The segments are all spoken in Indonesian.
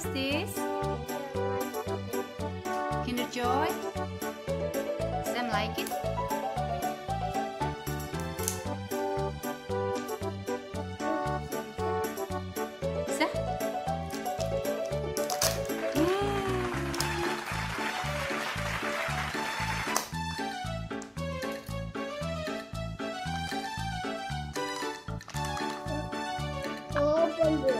is this? Kinder Joy? Sam like it? Bisa? Open this. Mobil?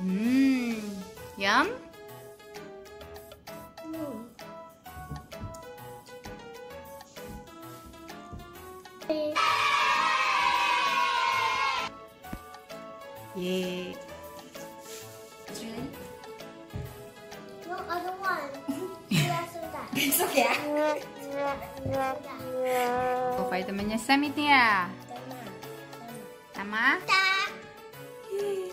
Yum? Hmm. Yay. Really? No other one. Yes, that. Besok ya. Oh, vitaminnya Sam itu ya? Sama? Yes.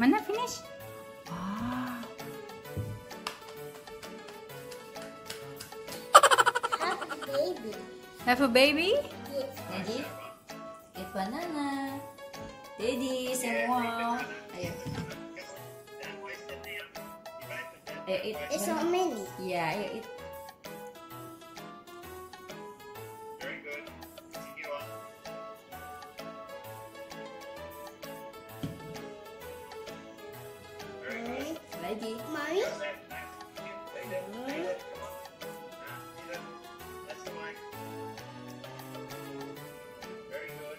Mana finish? Wow. Baby. Have a baby? Yes. Daddy, eat banana. Daddy, semua. Ayo. Ayo, eat. It's so many. Iya, ayo eat. Mic. Very good.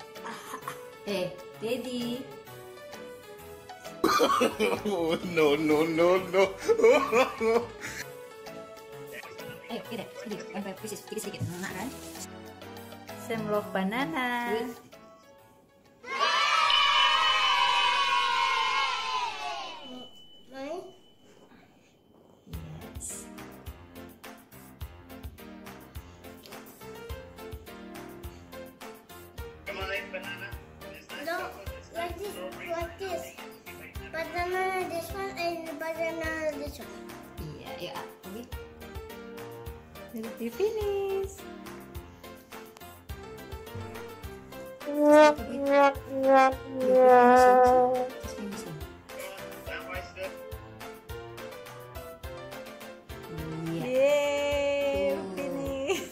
Eh, Daddy. Oh, no, no, no, no. Ayo, kita, sedikit, one five pieces, sedikit sedikit, enak kan? Sam love banana. And banana this one. Iya, ya, oke. Udah finish. Just finish it. Stand by step. Iya. Yay, Tuh. finish.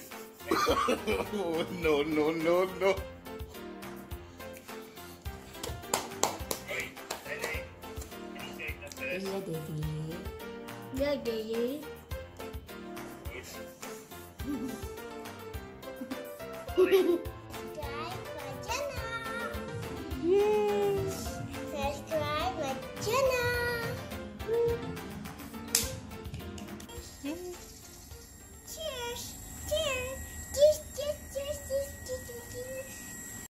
Oh, no, no, no, no. Yes. Look, baby. Look, baby. Yes. Subscribe my channel. Yes. Subscribe my channel. Yes.